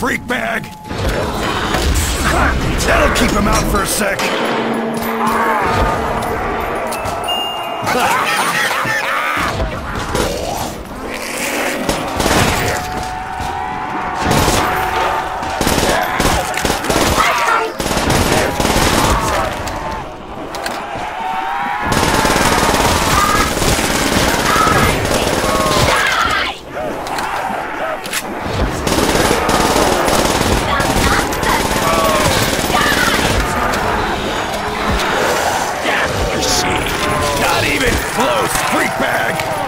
freak bag! That'll keep him out for a sec. freak bag!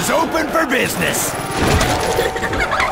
Is open for business.